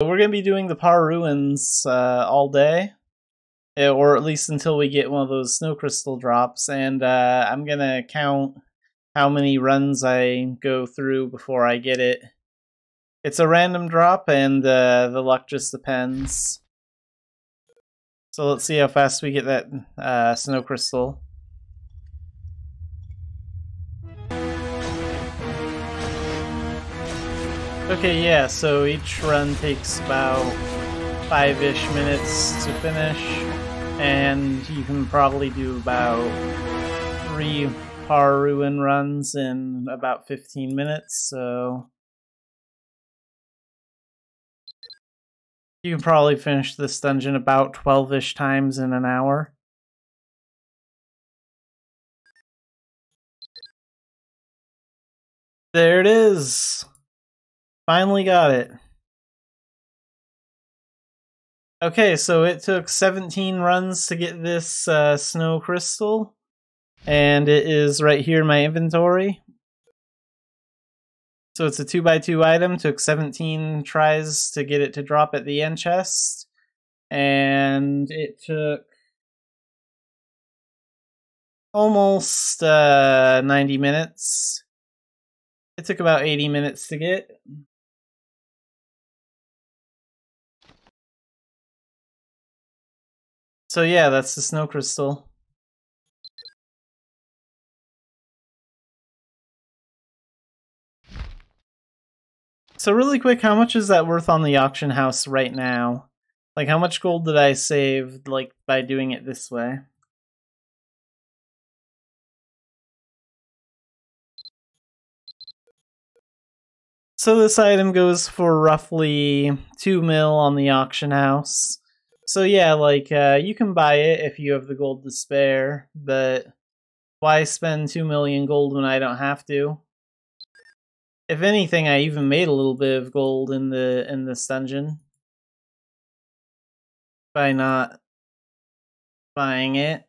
we're going to be doing the Par Ruins uh, all day, eh, or at least until we get one of those snow crystal drops. And uh, I'm going to count how many runs I go through before I get it. It's a random drop, and uh, the luck just depends. So let's see how fast we get that uh, snow crystal. Okay, yeah, so each run takes about five-ish minutes to finish, and you can probably do about three par ruin runs in about 15 minutes, so you can probably finish this dungeon about 12-ish times in an hour. There it is! Finally got it. Okay, so it took 17 runs to get this uh, snow crystal, and it is right here in my inventory. So it's a 2x2 item, took 17 tries to get it to drop at the end chest, and it took almost uh, 90 minutes. It took about 80 minutes to get. So yeah, that's the snow crystal. So really quick, how much is that worth on the auction house right now? Like how much gold did I save like by doing it this way? So this item goes for roughly 2 mil on the auction house. So yeah, like uh, you can buy it if you have the gold to spare, but why spend two million gold when I don't have to? If anything, I even made a little bit of gold in the in this dungeon by not buying it.